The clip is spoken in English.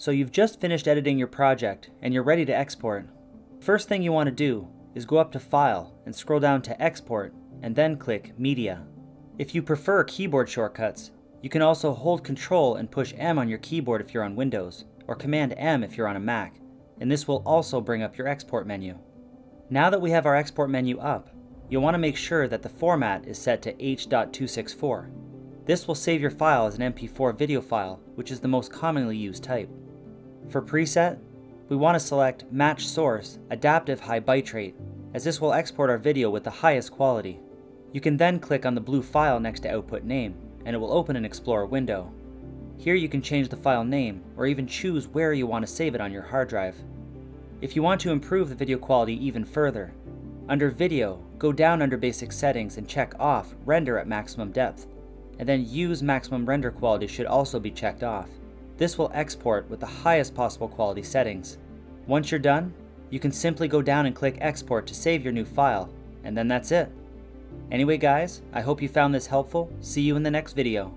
So you've just finished editing your project and you're ready to export. First thing you want to do is go up to File and scroll down to Export and then click Media. If you prefer keyboard shortcuts, you can also hold Control and push M on your keyboard if you're on Windows, or Command M if you're on a Mac, and this will also bring up your export menu. Now that we have our export menu up, you'll want to make sure that the format is set to H.264. This will save your file as an MP4 video file, which is the most commonly used type. For preset, we want to select Match Source Adaptive High Bitrate, as this will export our video with the highest quality. You can then click on the blue file next to Output Name, and it will open an Explorer window. Here you can change the file name, or even choose where you want to save it on your hard drive. If you want to improve the video quality even further, under Video, go down under Basic Settings and check off Render at Maximum Depth, and then Use Maximum Render Quality should also be checked off. This will export with the highest possible quality settings. Once you're done, you can simply go down and click Export to save your new file, and then that's it. Anyway guys, I hope you found this helpful. See you in the next video.